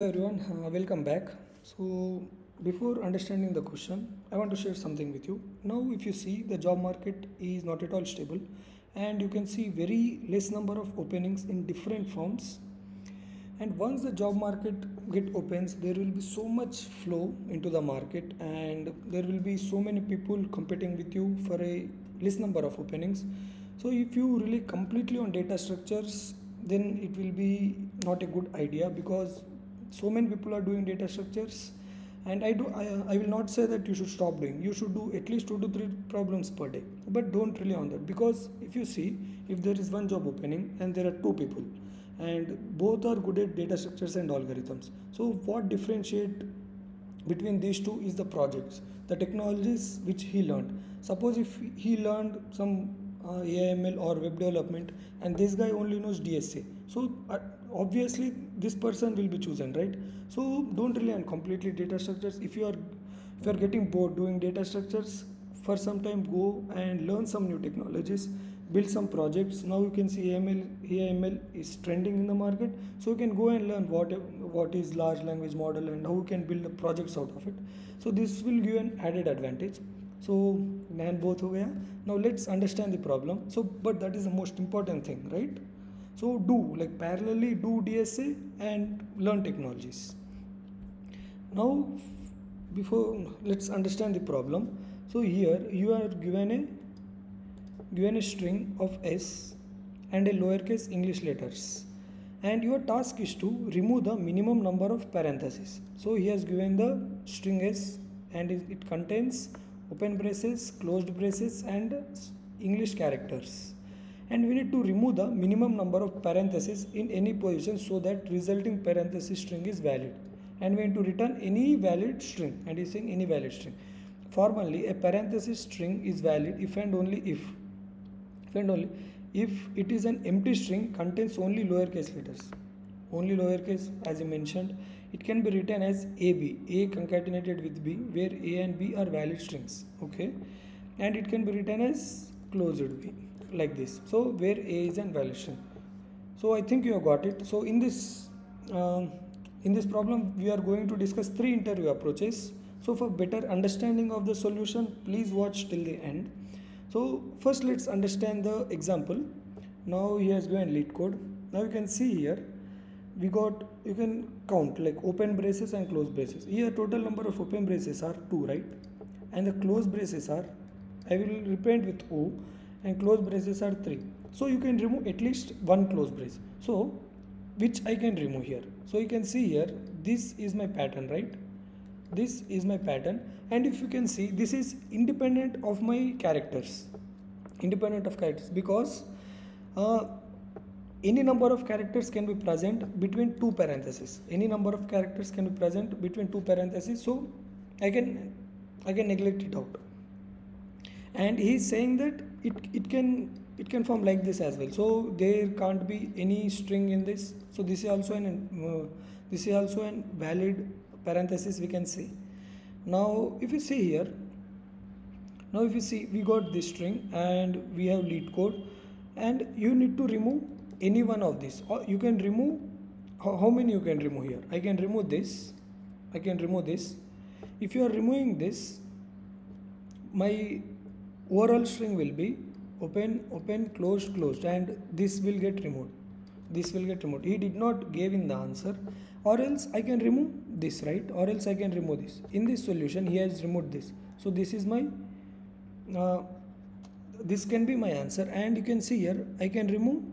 Everyone, uh, welcome back. So, before understanding the question, I want to share something with you. Now, if you see the job market is not at all stable, and you can see very less number of openings in different firms. And once the job market get opens, there will be so much flow into the market, and there will be so many people competing with you for a less number of openings. So, if you really completely on data structures, then it will be not a good idea because so many people are doing data structures. And i do I, I will not say that you should stop doing. You should do at least two to three problems per day. But don't rely on that. Because if you see if there is one job opening and there are two people and both are good at data structures and algorithms. So what differentiate between these two is the projects. The technologies which he learned. Suppose if he learned some uh, AML or web development and this guy only knows DSA so uh, obviously this person will be chosen right? So don't rely on completely data structures. If you are if you are getting bored doing data structures for some time go and learn some new technologies build some projects. Now you can see AML AML is trending in the market. So you can go and learn what what is large language model and how you can build the projects out of it. So this will give an added advantage. So man both ho gaya now let's understand the problem. So but that is the most important thing right so do like parallelly do dsa and learn technologies. Now before let's understand the problem. So here you are given a given a string of s and a lowercase english letters. And your task is to remove the minimum number of parentheses. So he has given the string s and it contains open braces closed braces and english characters and we need to remove the minimum number of parentheses in any position so that resulting parenthesis string is valid. And we need to return any valid string. And he's saying any valid string. Formally a parenthesis string is valid if and only if if and only if it is an empty string contains only lowercase letters. Only lowercase as I mentioned. It can be written as AB A concatenated with B where A and B are valid strings. Okay? And it can be written as closed B like this. So where A is an string so I think you have got it. So in this um, in this problem we are going to discuss three interview approaches. So for better understanding of the solution please watch till the end. So first let's understand the example. Now he has given LeetCode now you can see here we got you can count like open braces and closed braces. Here total number of open braces are 2 right? And the closed braces are I will repaint with O and closed braces are 3 so you can remove at least one closed brace. So which I can remove here? So you can see here this is my pattern right? This is my pattern. And if you can see this is independent of my characters. Independent of characters. Because uh, any number of characters can be present between two parentheses. Any number of characters can be present between two parentheses. So i can i can neglect it out and he is saying that it it can it can form like this as well. So there can't be any string in this. So this is also an uh, this is also an valid parenthesis we can say. Now if you see here now if you see we got this string and we have LeetCode. And you need to remove any one of these. Or you can remove how many you can remove here? I can remove this. I can remove this. If you are removing this my overall string will be open open closed closed and this will get removed. This will get removed. He did not give in the answer. Or else i can remove this right? Or else i can remove this. In this solution he has removed this. So this is my uh, this can be my answer. And you can see here i can remove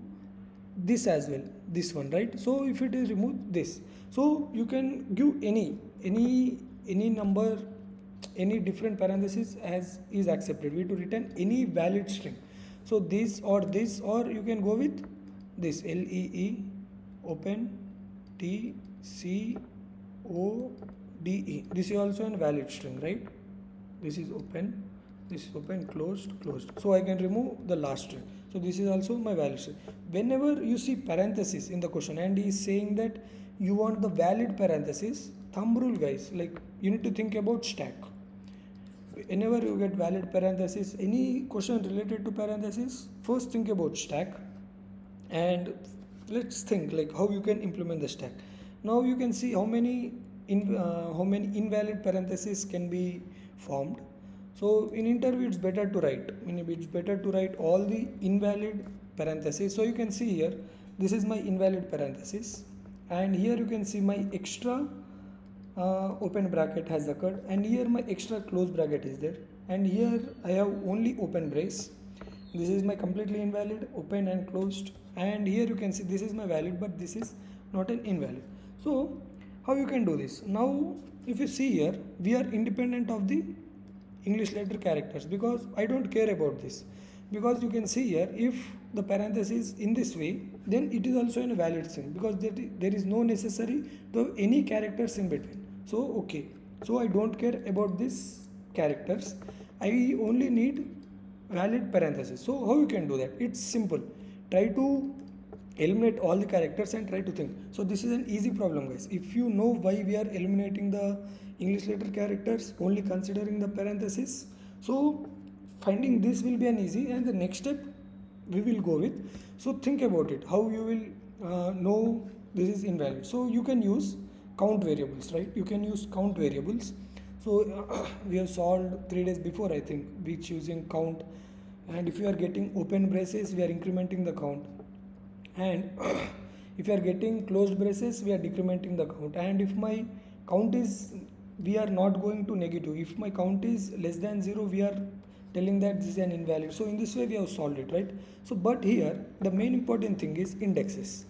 this as well this one right? So if it is removed this. So you can give any any any number any different parenthesis as is accepted. We to return any valid string. So this or this or you can go with this. L e e open t c o d e. This is also a valid string right? This is open. This is open closed closed. So i can remove the last string. So this is also my valid string. Whenever you see parenthesis in the question and he is saying that you want the valid parenthesis thumb rule guys. Like you need to think about stack whenever you get valid parenthesis any question related to parenthesis first think about stack and let's think like how you can implement the stack. Now you can see how many in, uh, how many invalid parentheses can be formed. So in interview it's better to write it's better to write all the invalid parentheses so you can see here this is my invalid parenthesis and here you can see my extra uh, open bracket has occurred. And here my extra close bracket is there. And here I have only open brace. This is my completely invalid open and closed. And here you can see this is my valid but this is not an invalid. So how you can do this? Now if you see here we are independent of the English letter characters because I don't care about this. Because you can see here if the parenthesis in this way then it is also in a valid string because there is no necessary to have any characters in between so okay. So I don't care about this characters. I only need valid parenthesis so how you can do that? It's simple. Try to eliminate all the characters and try to think. So this is an easy problem guys. If you know why we are eliminating the English letter characters only considering the parenthesis so finding this will be an easy. And the next step we will go with. So think about it. How you will uh, know this is invalid. So you can use count variables right? You can use count variables. So we have solved three days before i think which using count. And if you are getting open braces we are incrementing the count. And if you are getting closed braces we are decrementing the count. And if my count is we are not going to negative. If my count is less than 0 we are telling that this is an invalid. So in this way we have solved it right? So but here the main important thing is indexes.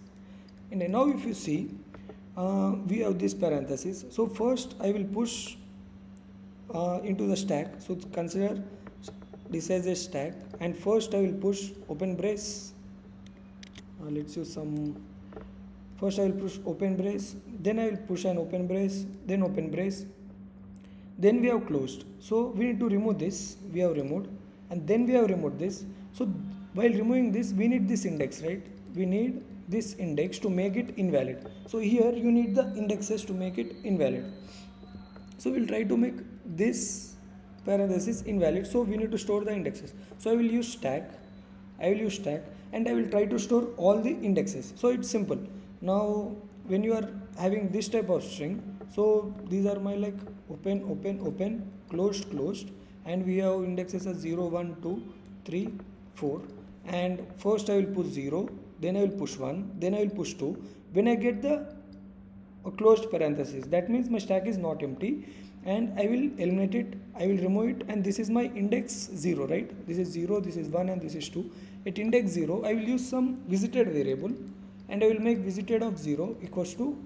And now if you see uh, we have this parenthesis. So first I will push uh, into the stack. So consider this as a stack. And first I will push open brace. Uh, let's use some first I will push open brace. Then I will push an open brace. Then open brace. Then we have closed. So we need to remove this. We have removed. And then we have removed this. So while removing this we need this index right? We need this index to make it invalid. So here you need the indexes to make it invalid. So we'll try to make this parenthesis invalid. So we need to store the indexes. So i will use stack. I will use stack and i will try to store all the indexes. So it's simple. Now when you are having this type of string so these are my like open open open closed closed. And we have indexes as 0 1 2 3 4 and first i will push 0 then I will push 1 then I will push 2 when I get the closed parenthesis that means my stack is not empty and I will eliminate it I will remove it and this is my index 0 right? This is 0 this is 1 and this is 2 at index 0 I will use some visited variable and I will make visited of 0 equals to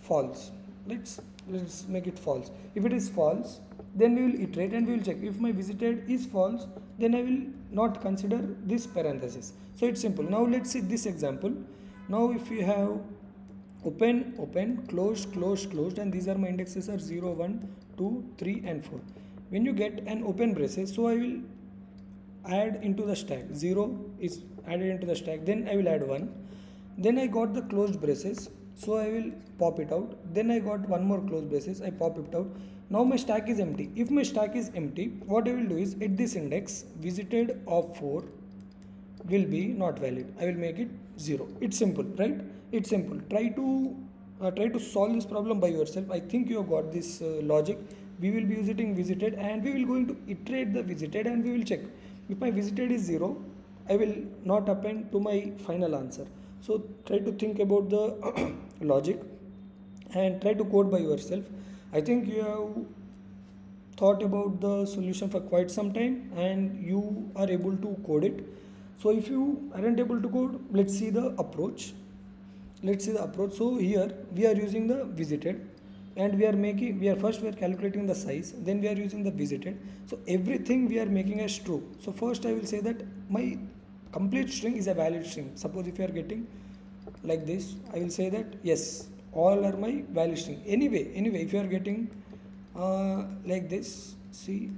false. Let's let's make it false. If it is false then we will iterate and we will check if my visited is false then I will not consider this parenthesis. So it's simple. Now let's see this example. Now if you have open open closed closed closed and these are my indexes are 0 1 2 3 and 4 when you get an open braces so I will add into the stack. 0 is added into the stack. Then I will add 1 then I got the closed braces so I will pop it out. Then I got one more close braces. I pop it out. Now my stack is empty. If my stack is empty what I will do is at this index visited of 4 will be not valid. I will make it 0 it's simple right? It's simple. Try to uh, try to solve this problem by yourself. I think you have got this uh, logic. We will be using visited and we will going to iterate the visited and we will check. If my visited is 0 I will not append to my final answer. So try to think about the logic and try to code by yourself. I think you have thought about the solution for quite some time and you are able to code it. So if you aren't able to code let's see the approach. Let's see the approach. So here we are using the visited and we are making we are first we are calculating the size then we are using the visited. So everything we are making as true. So first i will say that my complete string is a valid string. Suppose if you are getting like this I will say that yes all are my valid string. Anyway anyway if you are getting uh, like this see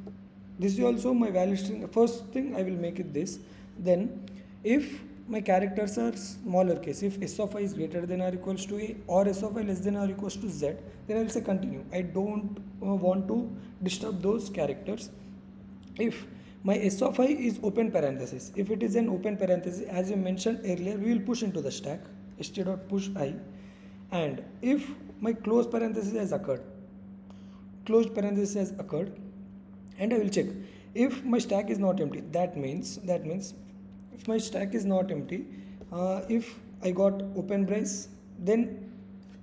this is also my valid string. First thing I will make it this. Then if my characters are smaller case if s of i is greater than or equals to a or s of i less than or equals to z then I will say continue. I don't uh, want to disturb those characters. If my s of i is open parenthesis if it is an open parenthesis as you mentioned earlier we will push into the stack st dot push i. And if my close parenthesis has occurred closed parenthesis has occurred and I will check. If my stack is not empty that means that means if my stack is not empty uh, if I got open brace then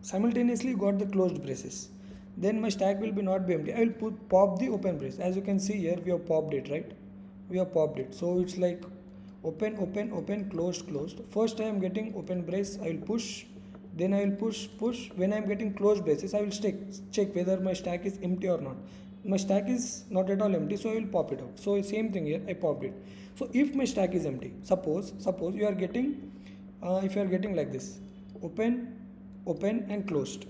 simultaneously got the closed braces then my stack will be not be empty. I will put pop the open brace. As you can see here we have popped it right? We have popped it. So it's like open open open closed closed. First I am getting open brace I will push. Then I will push push. When I am getting closed braces I will check check whether my stack is empty or not. My stack is not at all empty so I will pop it out. So same thing here I popped it. So if my stack is empty suppose suppose you are getting uh, if you are getting like this. Open open and closed.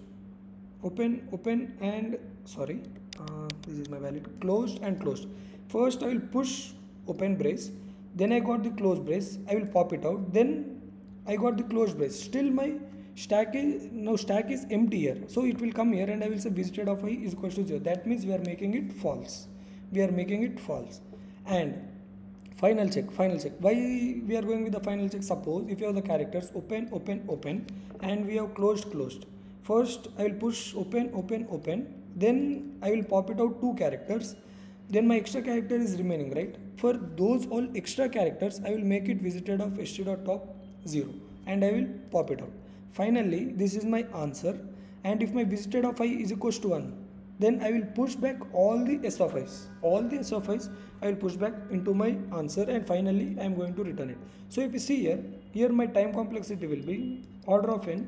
Open open and sorry uh, this is my valid. Closed and closed. First I will push open brace then I got the closed brace. I will pop it out. Then I got the closed brace. Still my stack is now stack is empty here. So it will come here and I will say visited of i is equal to 0 that means we are making it false. We are making it false. And final check final check. Why we are going with the final check? Suppose if you have the characters open open open and we have closed closed. First I will push open open open. Then I will pop it out two characters then my extra character is remaining right for those all extra characters I will make it visited of st.top 0 and I will pop it out Finally, this is my answer and if my visited of i is equals to 1 then I will push back all the s of i's. All the s of i's I will push back into my answer and finally I am going to return it. So if you see here, here my time complexity will be order of n.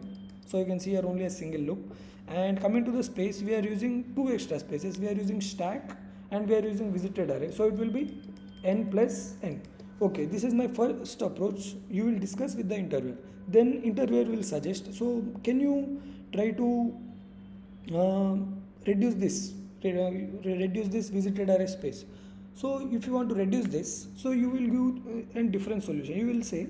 So you can see here only a single loop and coming to the space we are using two extra spaces. We are using stack and we are using visited array. So it will be n plus n. Okay, this is my first approach. You will discuss with the interviewer. Then interviewer will suggest. So can you try to uh, reduce this reduce this visited array space? So if you want to reduce this so you will give a different solution. You will say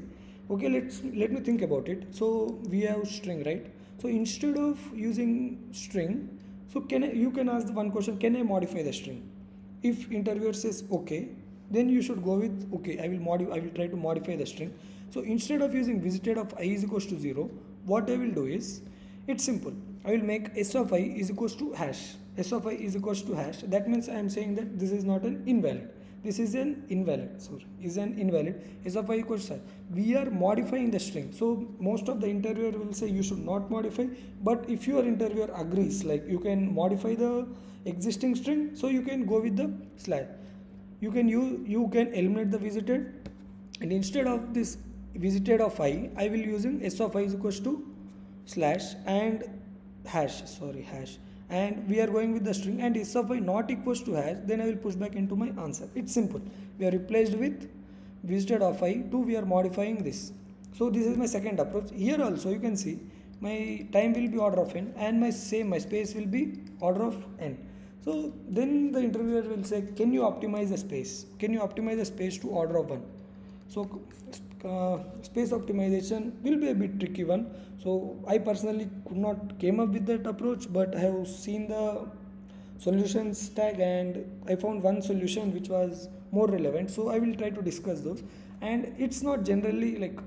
okay let's let me think about it. So we have string right? So instead of using string so can I, you can ask the one question can i modify the string if interviewer says okay then you should go with okay i will modify i will try to modify the string so instead of using visited of i is equals to 0, what I will do is, it's simple. I will make s of i is equals to hash. s of i is equals to hash. That means I am saying that this is not an invalid. This is an invalid, sorry, is an invalid. s of i equals We are modifying the string. So most of the interviewer will say you should not modify. But if your interviewer agrees, like you can modify the existing string, so you can go with the slash. You can you you can eliminate the visited and instead of this visited of i, I will using s of i is equals to slash and hash, sorry, hash. And we are going with the string and s of not equals to hash, then I will push back into my answer. It's simple. We are replaced with visited of i to we are modifying this. So this is my second approach. Here also you can see my time will be order of n and my same my space will be order of n. So then the interviewer will say, can you optimize the space? Can you optimize the space to order of 1? So Uh, space optimization will be a bit tricky one. So i personally could not came up with that approach but i have seen the solutions tag and i found one solution which was more relevant. So i will try to discuss those. And it's not generally like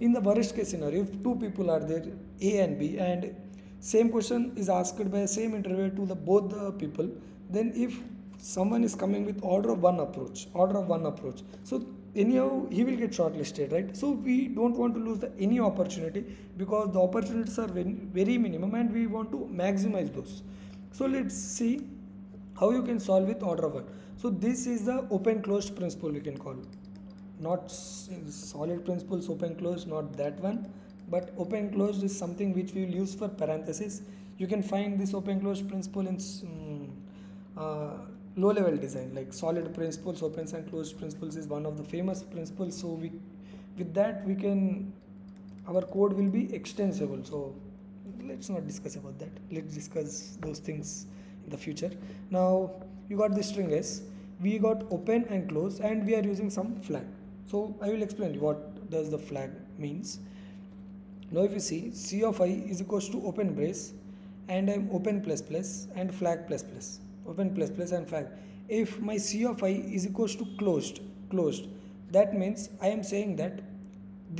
in the worst case scenario if two people are there a and b and same question is asked by same interviewer to the both the people then if someone is coming with order of one approach order of one approach so anyhow he will get shortlisted right? So we don't want to lose the any opportunity because the opportunities are very, very minimum and we want to maximize those. So let's see how you can solve with order of one. So this is the open closed principle we can call. Not solid principles open closed not that one. But open closed is something which we will use for parenthesis. You can find this open closed principle in um, uh, low level design like solid principles opens and closed principles is one of the famous principles. So we with that we can our code will be extensible. So let's not discuss about that. Let's discuss those things in the future. Now you got the string s. We got open and close and we are using some flag. So i will explain you what does the flag means. Now if you see c of i is equals to open brace and i'm open plus plus and flag plus plus open plus plus and flag if my c of i is equals to closed closed that means i am saying that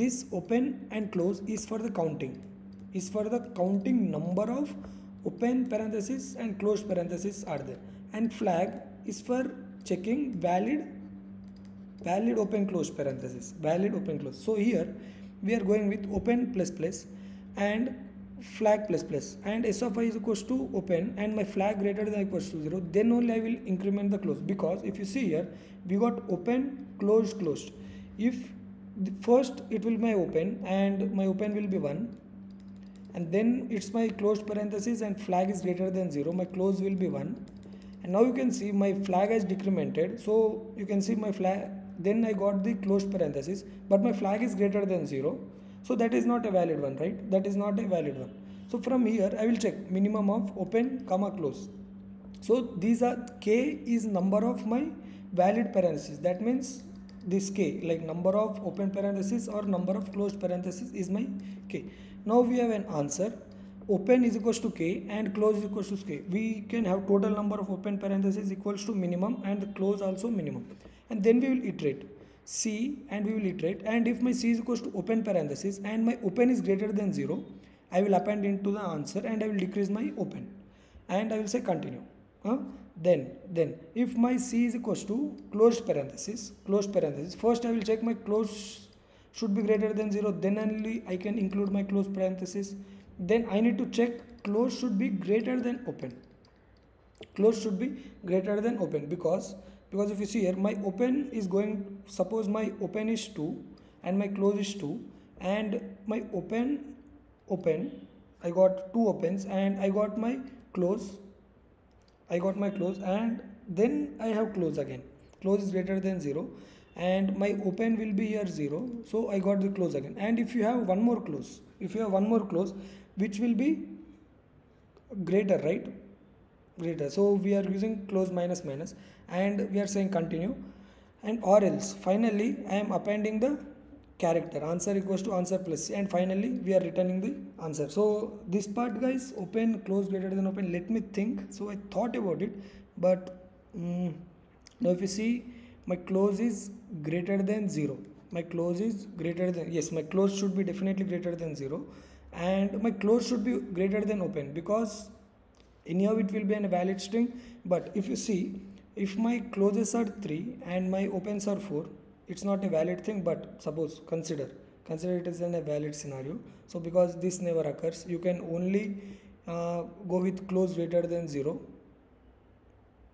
this open and close is for the counting is for the counting number of open parenthesis and closed parenthesis are there. And flag is for checking valid valid open close parenthesis valid open close. So here we are going with open plus plus and flag plus plus. And s of i is equals to open and my flag greater than equals to 0 then only i will increment the close. Because if you see here we got open closed closed. If first it will my open and my open will be 1 and then it's my closed parenthesis and flag is greater than 0 my close will be 1 and now you can see my flag has decremented. So you can see my flag then I got the closed parenthesis but my flag is greater than 0 so that is not a valid one right? That is not a valid one. So from here I will check. Minimum of open comma close. So these are k is number of my valid parentheses. That means this k like number of open parentheses or number of closed parentheses is my k. Now we have an answer. Open is equals to k and close is equals to k. We can have total number of open parentheses equals to minimum and close also minimum. And then we will iterate c and we will iterate and if my c is equals to open parenthesis and my open is greater than 0 I will append into the answer and I will decrease my open and I will say continue. Huh? Then, then if my c is equals to closed parenthesis, closed parenthesis, first I will check my close should be greater than 0 then only I can include my closed parenthesis then I need to check close should be greater than open close should be greater than open because because if you see here my open is going suppose my open is 2 and my close is 2 and my open open I got two opens and I got my close I got my close and then I have close again. Close is greater than 0 and my open will be here 0 so I got the close again. And if you have one more close if you have one more close which will be greater right greater. So we are using close minus minus and we are saying continue. And or else finally I am appending the character. Answer equals to answer plus c. And finally we are returning the answer. So this part guys open close greater than open. Let me think. So I thought about it but um, now if you see my close is greater than 0 my close is greater than yes my close should be definitely greater than 0 and my close should be greater than open because anyhow it will be a valid string but if you see if my closes are 3 and my opens are 4 it's not a valid thing but suppose consider consider it as a valid scenario. So because this never occurs you can only uh, go with close greater than 0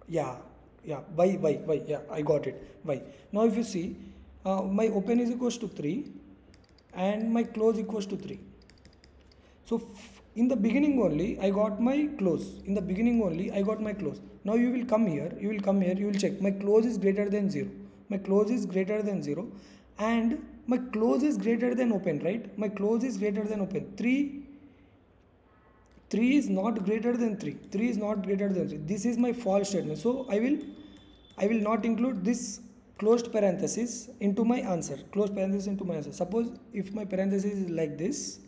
yeah yeah why why why yeah i got it why now if you see uh, my open is equals to 3 and my close equals to 3 so in the beginning only I got my close. In the beginning only I got my close. Now you will come here, you will come here, you will check my close is greater than 0. My close is greater than 0 and my close is greater than open, right? My close is greater than open. 3 3 is not greater than 3. 3 is not greater than 3. This is my false statement. So I will I will not include this closed parenthesis into my answer. Closed parenthesis into my answer. Suppose if my parenthesis is like this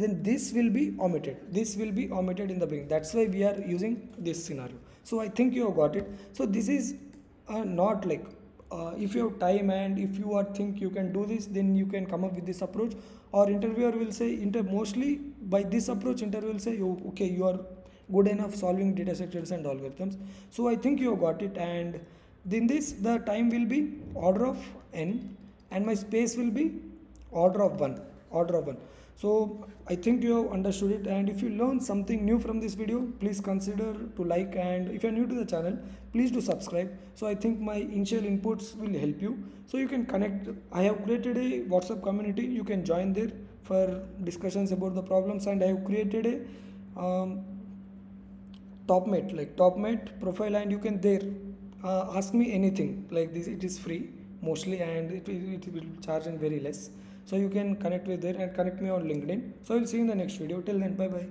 then this will be omitted. This will be omitted in the beginning that's why we are using this scenario. So i think you have got it. So this is uh, not like uh, if you have time and if you are think you can do this then you can come up with this approach. Or interviewer will say inter mostly by this approach interviewer will say oh, okay you are good enough solving data structures and algorithms. So i think you have got it. And then this the time will be order of n and my space will be order of 1 order of 1 so i think you have understood it. And if you learn something new from this video please consider to like. And if you're new to the channel please do subscribe. So i think my initial inputs will help you. So you can connect. I have created a whatsapp community. You can join there for discussions about the problems. And i have created a um, topmate like topmate profile. And you can there uh, ask me anything. Like this it is free mostly. And it, it will charge in very less so you can connect with there and connect me on linkedin. So i'll see you in the next video. Till then bye bye